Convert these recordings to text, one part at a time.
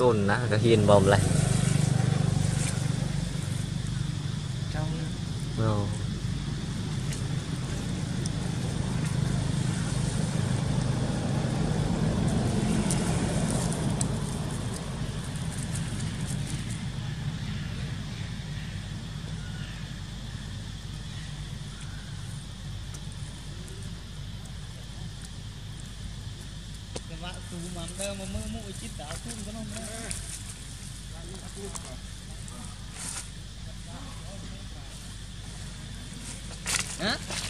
កូនណាក៏ហ៊ានបកម្លេះ trong បាក់ទូមកដើមកមើលមុខឲ្យចិត្តដល់ទូទៅនោះមើលហ៎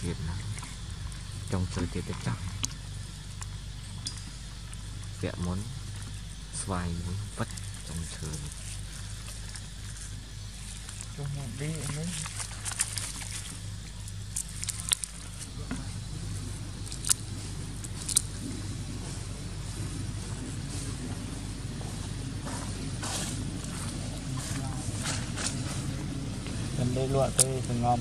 ជាតិណាចង់ចូលទៀតទៅចាស់ពាក់មុនស្វាយមួយប៉ិតចង់ឈើ chung một đi nữa Cần đây loại tôi ngầm.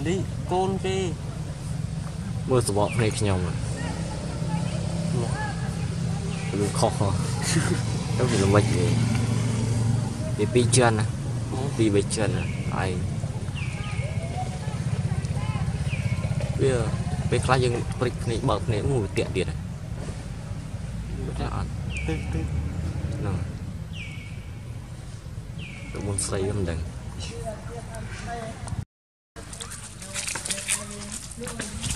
Ngầm đi côn đi មើលសបកភ្នែកខ្ញុំវាខុសហ៎ទៅវាល្មិចវិញវាពីរចិនណាពីរបីចិនណាហើយវាពេលខ្លះយើងព្រិចភ្នែកបើកភ្នែកមួយវាតាក់ទៀតហើយតែអត់ទឹកទឹកហ្នឹងទៅមុនស្រីក៏មិនដឹង អ